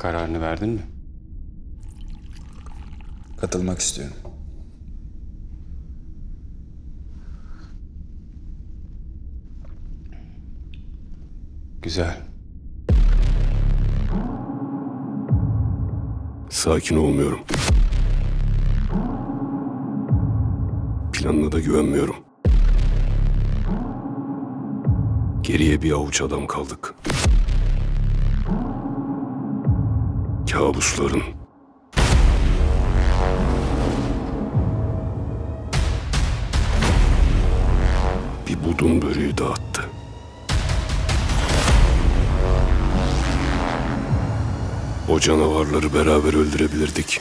Kararını verdin mi? Katılmak istiyorum. Güzel. Sakin olmuyorum. Planına da güvenmiyorum. Geriye bir avuç adam kaldık. Kabusların. Bir budun böreği dağıttı. O canavarları beraber öldürebilirdik.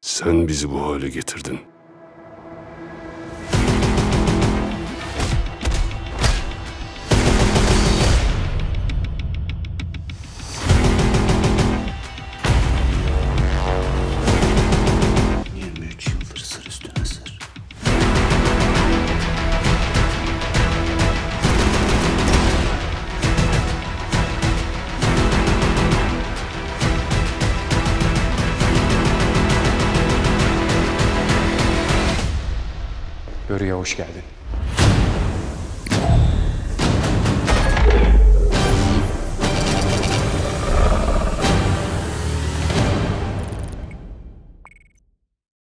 Sen bizi bu hale getirdin. Börü'ye hoş geldin.